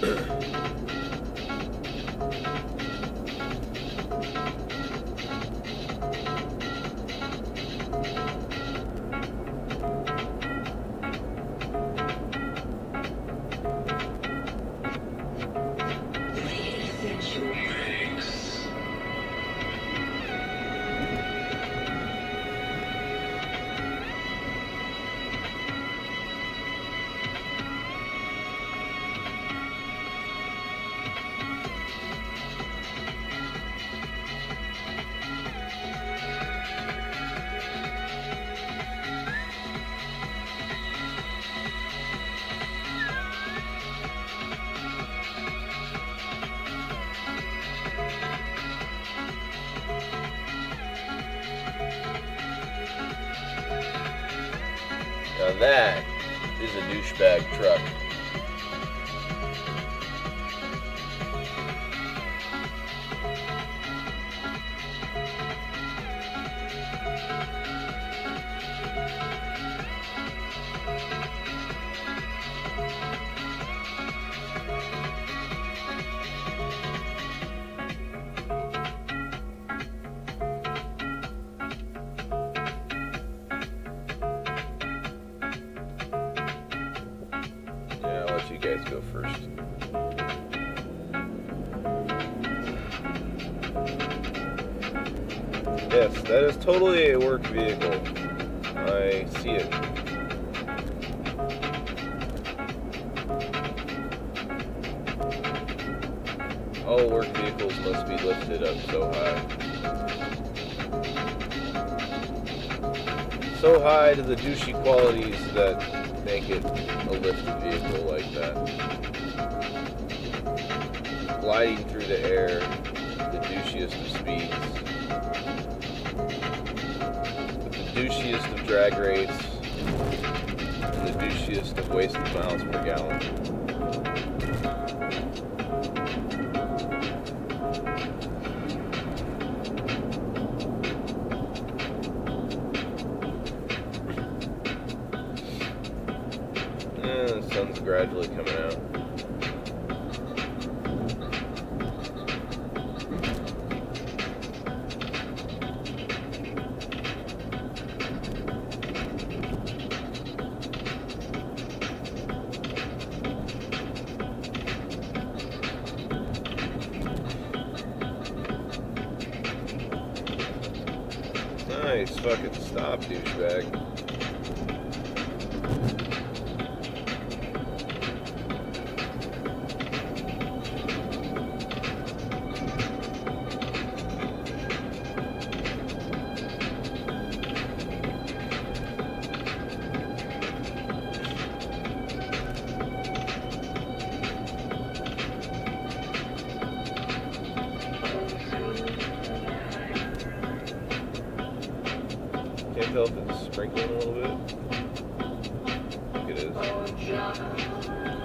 Now that is a douchebag truck. Guys go first. Yes, that is totally a work vehicle. I see it. All work vehicles must be lifted up so high. So high to the douchey qualities that make it a lifted vehicle like that. Gliding through the air, the douchiest of speeds. The douchiest of drag rates, and the douchiest of wasted miles per gallon. The sun's gradually coming out. Nice, fucking stop, douchebag. Tell if it's sprinkling a little bit. I think it is.